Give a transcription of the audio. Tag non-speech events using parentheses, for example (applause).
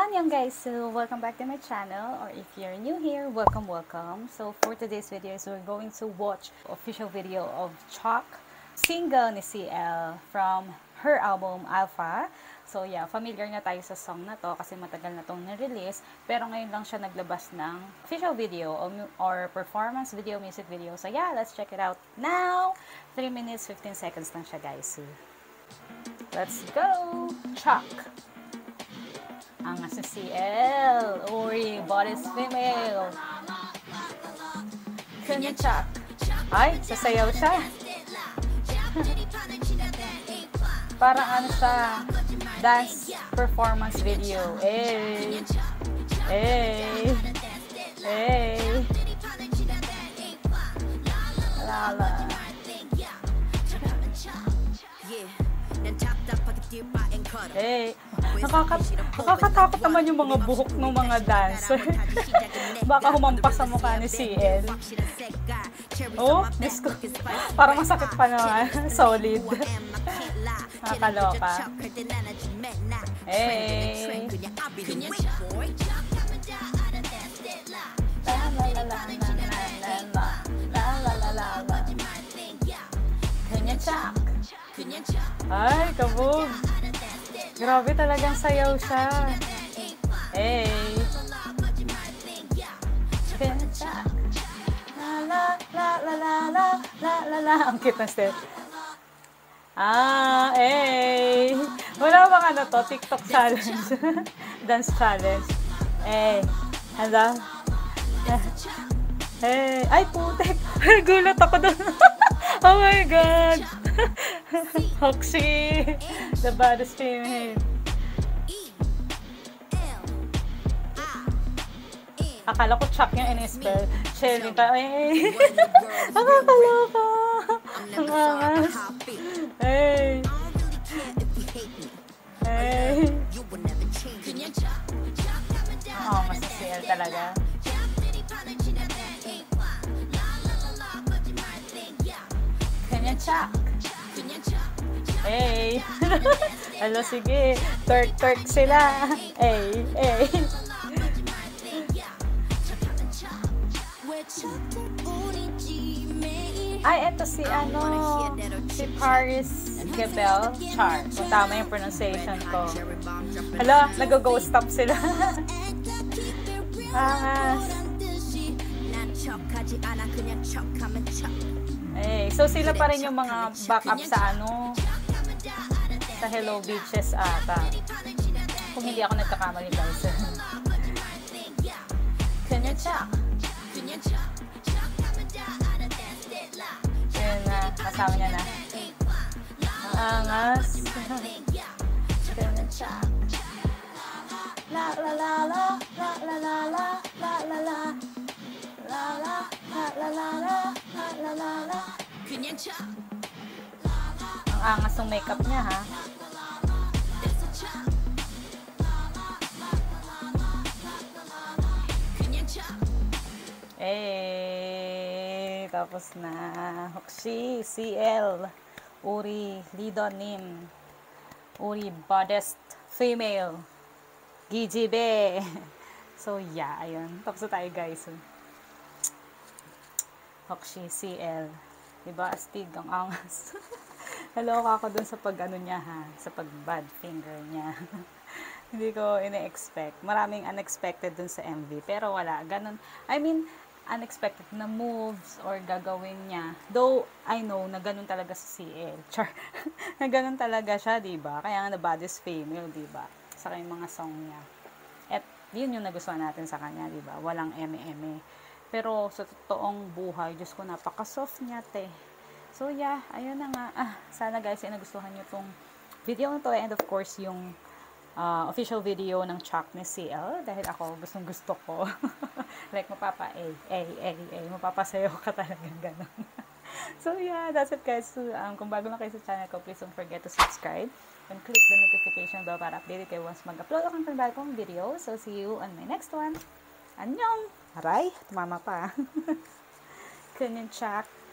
Annyeong guys! So, welcome back to my channel or if you're new here, welcome, welcome. So, for today's video is we're going to watch official video of Chalk, single ni CL from her album Alpha. So, yeah, familiar na tayo sa song na to kasi matagal na tong na-release. Pero ngayon lang siya naglabas ng official video or, or performance video, music video. So, yeah, let's check it out now! 3 minutes, 15 seconds lang siya guys. So, let's go! Chalk! Ang sa CL. Uri, bodies female. Kanya Chuck. Ay, sasayaw siya. (laughs) Parang ano siya, dance performance video. Eh. Eh. Eh. Lala. Eh, Nakaka- nakakatakot naman yung mga buhok ng mga dancer. (laughs) Baka humampas sa mukha ni CL. Oh, Diyos ko. Parang masakit pa naman. (laughs) Solid. (laughs) Nakakaloka. Hey! Ay, kabog! Grabe talagang sayaw siya. Hey! Kenta. La la la la la la la la Ang cute na step. Ah, hey! Wala bang ano to? TikTok challenge. (laughs) Dance challenge. Hey! Handa? Hey! Ay, putek! (laughs) Gulat ako doon. (laughs) oh my God! (laughs) Hoxie. The baddest female. Akala ko Chuck yung in-spell. Shelly pa. Eh. (laughs) Nakakaloka. Ang angas. Hey. Hey. Oh, mas CL talaga. Kanya Chuck. Hey. (laughs) Hello, sige. Twerk sila. Hey, hey. Ay, eto si ano, si Paris Gebel Char. Kung tama yung pronunciation ko. Hala, nag-go stop sila. (laughs) Angas. Eh, so sila pa rin yung mga backup sa ano, sa Hello Beaches ata. Kung hindi ako nagkakamali guys. Kanya Chuck. Yun na, kasama niya na. Ang angas. Chuck. La la la la, la la la la, la la la. La la, la la la la, la la la la. Ang angas ng makeup niya ha. Eh, tapos na. Hoxie, CL, Uri, Lidonim, Uri, Modest, Female, Gijibe. (laughs) So, yeah, ayun. Tapos na tayo, guys. Hoxie, CL. Diba, astig, ang angas. (laughs) Hello ako dun sa pag ano niya ha, sa pag bad finger niya. (laughs) Hindi ko ina-expect. Maraming unexpected dun sa MV. Pero wala, ganun. I mean, unexpected na moves or gagawin niya. Though, I know na ganun talaga sa CL. (laughs) Char. na ganun talaga siya, di ba? Kaya nga na baddest female, di ba? Sa kanyang mga song niya. At yun yung nagustuhan natin sa kanya, di ba? Walang eme-eme. Pero sa totoong buhay, Diyos ko, napaka-soft niya, te. So, yeah, ayun na nga. Ah, sana guys, ay nagustuhan nyo tong video na to. And of course, yung uh, official video ng Chuck ni CL. Dahil ako, gustong gusto ko. (laughs) like, mapapa, eh, eh, eh, eh, mapapasayo ka talagang ganun. (laughs) so, yeah, that's it guys. So, um, kung bago lang kayo sa channel ko, please don't forget to subscribe and click the notification bell para update kayo once mag-upload akong panibagong video. So, see you on my next one. Annyeong! Aray, tumama pa. (laughs) Kanyan Chuck.